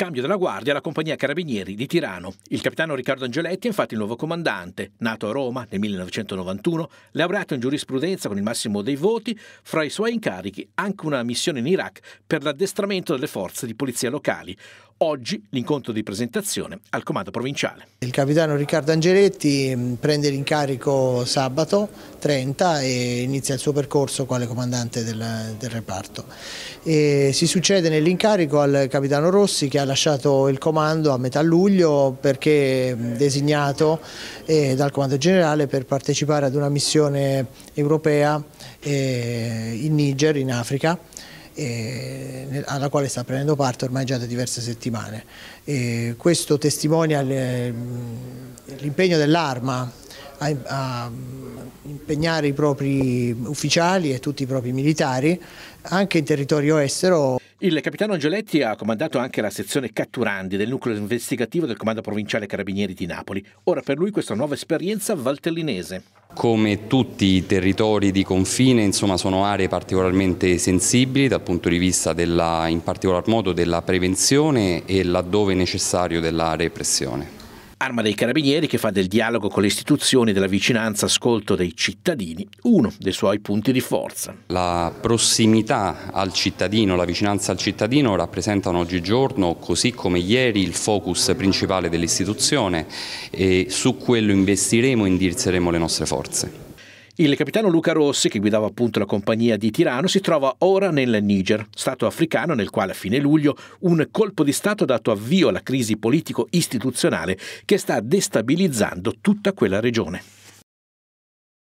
Cambio della guardia alla compagnia Carabinieri di Tirano. Il capitano Riccardo Angeletti è infatti il nuovo comandante, nato a Roma nel 1991, laureato in giurisprudenza con il massimo dei voti, fra i suoi incarichi anche una missione in Iraq per l'addestramento delle forze di polizia locali. Oggi l'incontro di presentazione al comando provinciale. Il capitano Riccardo Angeletti mm, prende l'incarico sabato 30 e inizia il suo percorso quale comandante del, del reparto. E si succede nell'incarico al capitano Rossi che ha lasciato il comando a metà luglio perché mm, designato eh, dal comando generale per partecipare ad una missione europea eh, in Niger, in Africa alla quale sta prendendo parte ormai già da diverse settimane. E questo testimonia l'impegno dell'Arma a, a, impegnare i propri ufficiali e tutti i propri militari anche in territorio estero. Il capitano Angeletti ha comandato anche la sezione catturandi del nucleo investigativo del Comando Provinciale Carabinieri di Napoli. Ora per lui questa nuova esperienza valtellinese. Come tutti i territori di confine insomma, sono aree particolarmente sensibili dal punto di vista della, in particolar modo della prevenzione e laddove necessario della repressione. Arma dei Carabinieri che fa del dialogo con le istituzioni della vicinanza ascolto dei cittadini uno dei suoi punti di forza. La prossimità al cittadino, la vicinanza al cittadino rappresentano oggigiorno, così come ieri, il focus principale dell'istituzione e su quello investiremo e indirizzeremo le nostre forze. Il capitano Luca Rossi, che guidava appunto la compagnia di Tirano, si trova ora nel Niger, stato africano nel quale a fine luglio un colpo di Stato ha dato avvio alla crisi politico-istituzionale che sta destabilizzando tutta quella regione.